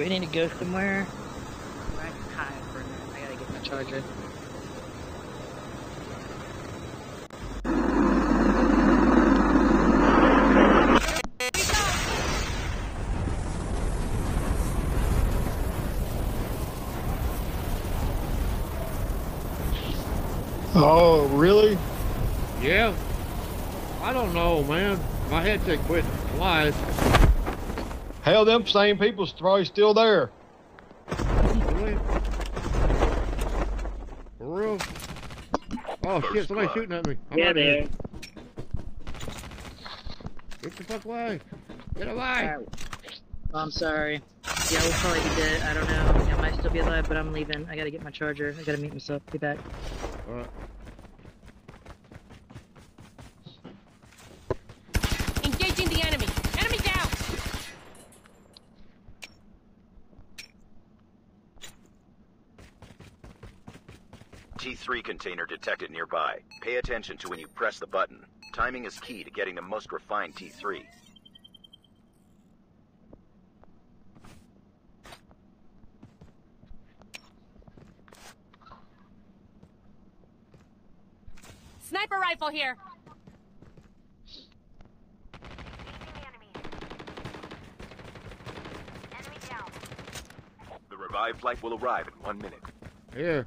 Alright, we need to go somewhere. I can hide for a minute. I gotta get my charger. Oh, really? Yeah. I don't know, man. My headset quit live. Hell, them same people's probably still there. For real? Oh shit, somebody's shooting at me. I'm Yeah, out here. there. Get the fuck away. Get away. Alright. Oh, I'm sorry. Yeah, we'll probably be dead. I don't know. I might still be alive, but I'm leaving. I gotta get my charger. I gotta meet myself. Be back. Alright. Engaging the enemy. Enemy down. T3 container detected nearby. Pay attention to when you press the button. Timing is key to getting the most refined T3. Sniper rifle here. The revived flight will arrive in one minute. Here.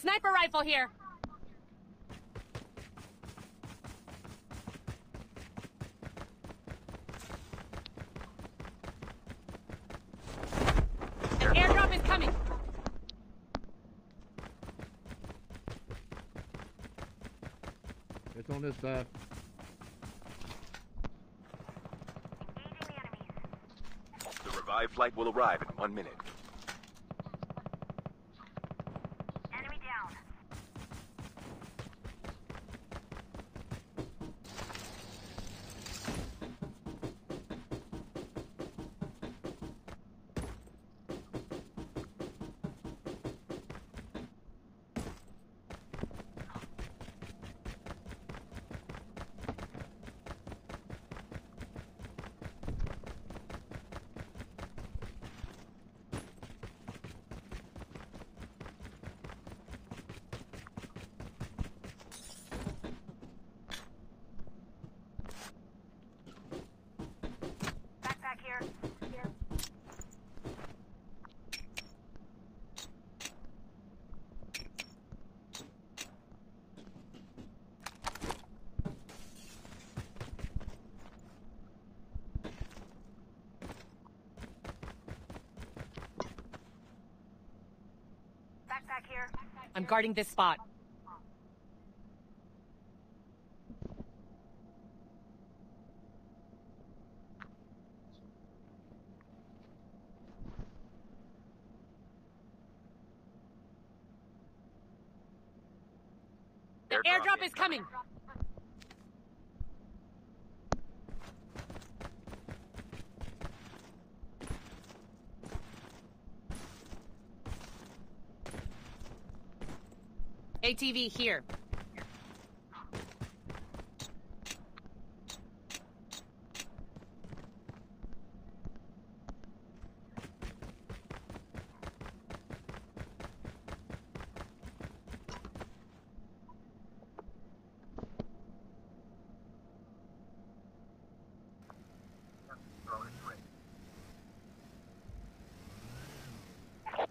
Sniper rifle here. An airdrop is coming. It's on this side. The revived flight will arrive in one minute. Backpack here. Here. Backpack here. I'm guarding this spot. The airdrop is coming. ATV here.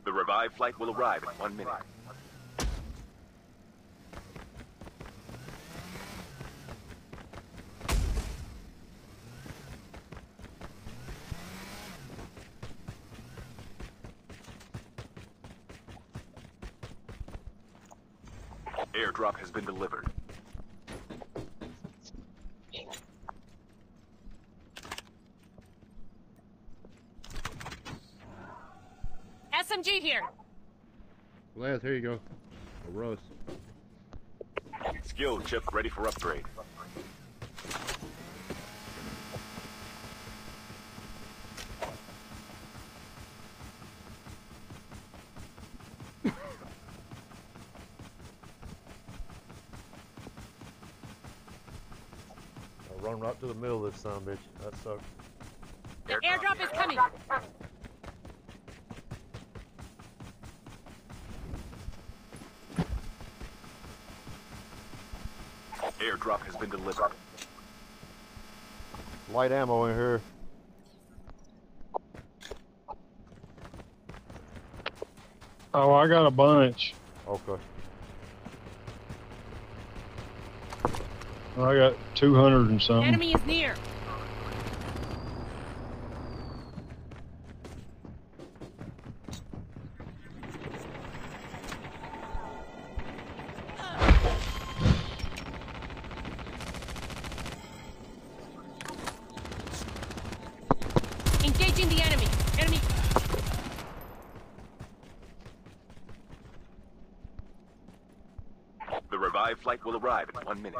The revived flight will arrive in one minute. Airdrop has been delivered. SMG here. Les, here you go. A roast. Skill chip ready for upgrade. Run right to the middle of this son of a bitch. That sucks. The airdrop is coming. Airdrop has been delivered. Light ammo in here. Oh, I got a bunch. Okay. I got 200 and something. Enemy is near. Engaging the enemy. Enemy. The revived flight will arrive in one minute.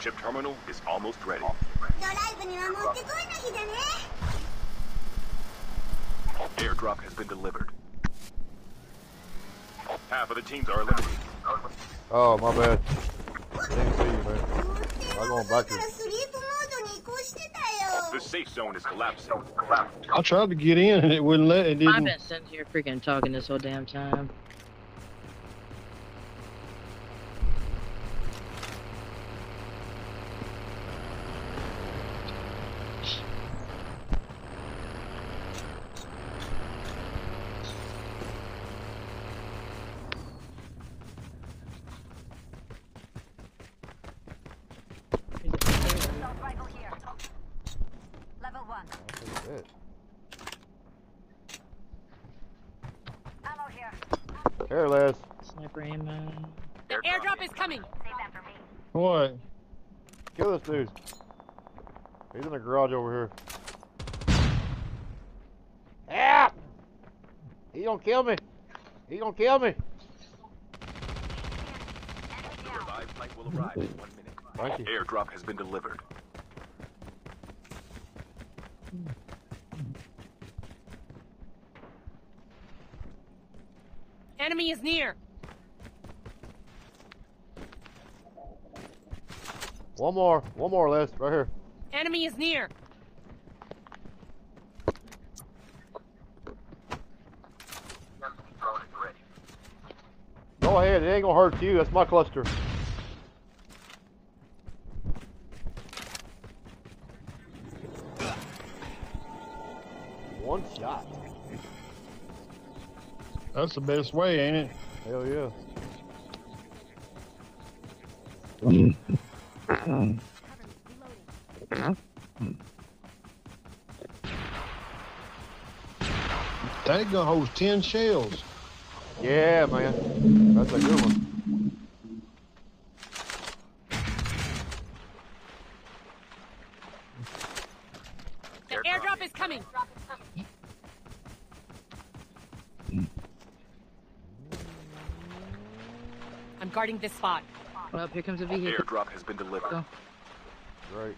Chip terminal is almost ready. Airdrop has been delivered. Half of the teams are eliminated. Oh, my bad. I didn't see you, man. I'm going back to. The safe zone is collapsing. I tried to get in and it wouldn't let. It I've been sitting here freaking talking this whole damn time. Rifle here. Level one. Shit. Ammo here. Here, Les. Sniper ammo. Uh, the airdrop is coming. Save that for me. What? Kill this dude. He's in the garage over here. Yeah! He gonna kill me. He gonna kill me. The revived flight will arrive in one minute. Thank you. Airdrop has been delivered. Enemy is near. One more. One more, Les. Right here. Enemy is near. Go ahead. It ain't gonna hurt you. That's my cluster. One shot. That's the best way, ain't it? Hell yeah. Um, that gun holds 10 shells. Yeah, man. That's a good one. The airdrop is coming. I'm guarding this spot. Well, here comes a vehicle. Airdrop has been delivered. Go. Great.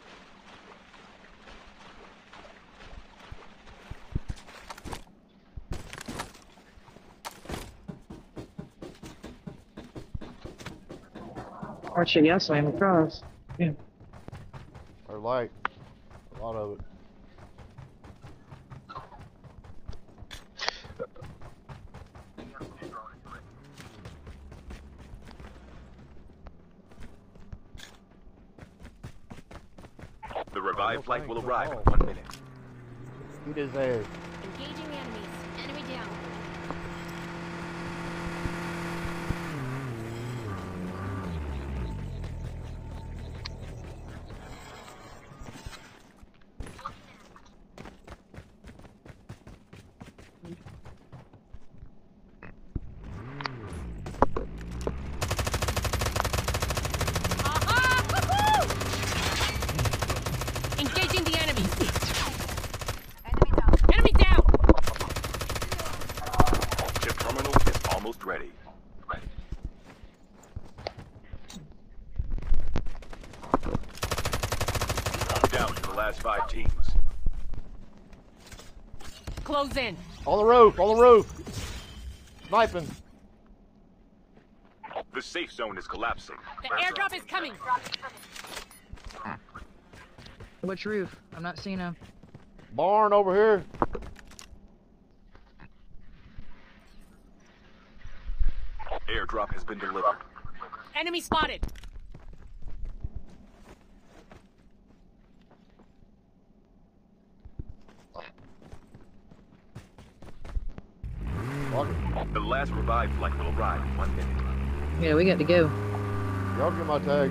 Actually, yes, I am across. Yeah. Or light. A lot of it. Flight will arrive in one minute. His ass. Engaging enemies. Enemy down. Aha! Woohoo! Engaging the enemy. Enemy down. Enemy down. Chip terminal is almost ready. Down to the last five teams. Close in. On the roof, on the roof. Sniping. The safe zone is collapsing. The airdrop is coming. Hmm. Which roof? I'm not seeing him. Barn over here. Airdrop has been delivered. Enemy spotted. Fuck it. The last revived flight will arrive in one minute. Yeah, we got to go. Y'all get my tag.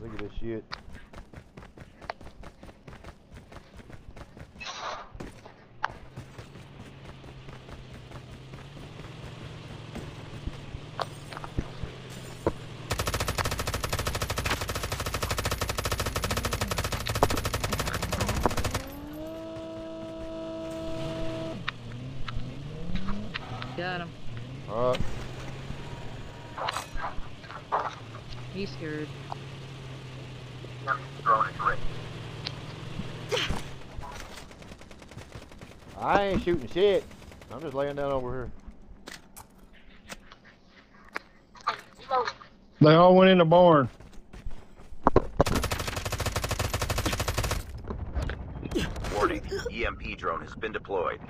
Sick of this shit. Got him. Alright. He's scared. I ain't shooting shit. I'm just laying down over here. They all went in the barn. Warning, EMP drone has been deployed.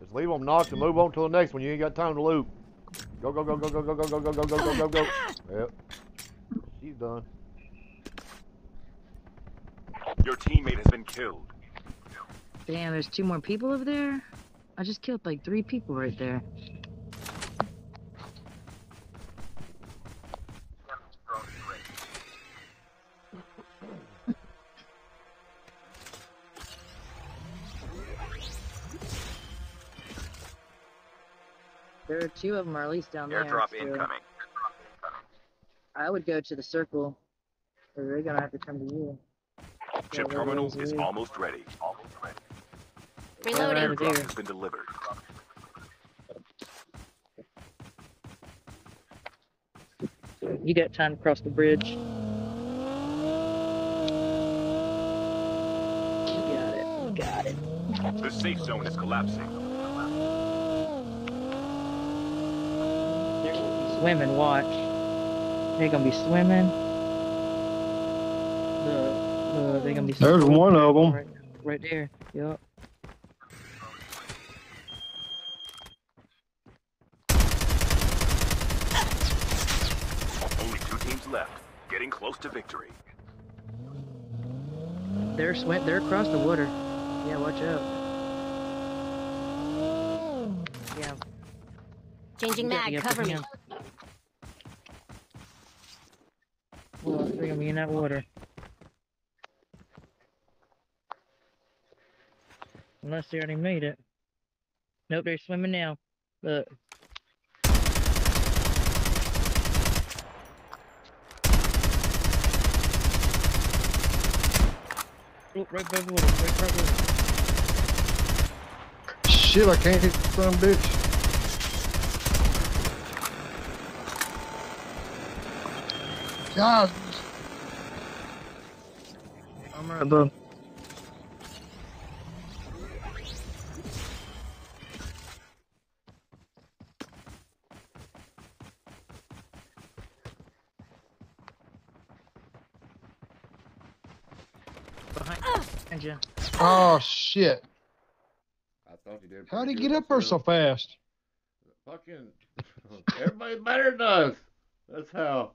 Just leave them knocked and move on to the next one. You ain't got time to loot. Go, go, go, go, go, go, go, go, go, go, go, go, go, go. Yep. She's done. Your teammate has been killed. Damn, there's two more people over there? I just killed like three people right there. There are two of them, or at least down there. Airdrop so incoming. I would go to the circle. Or they're gonna have to come to you. Chip Yeah, terminal is are- almost ready. Almost ready. Reloading. Airdrop has been delivered. You got time to cross the bridge. You got it. You got it. The safe zone is collapsing. They're gonna be swimming, watch. They're gonna be swimming. The, the, they're gonna be There's swimming one of 'em. Right, right there. Yup. Only two teams left. Getting close to victory. They're swim. They're across the water. Yeah, watch out. Yeah. Changing mag, cover me. hand. Well, they're gonna be in that water. Unless they already made it. Nope, they're swimming now. Look. Oh, right by the water, right by the water. Shit, I can't hit some bitch. God, I'm right. Behind you. oh shit. I thought you did. How'd he get up there so fast? Fucking. Everybody better than us. That's how.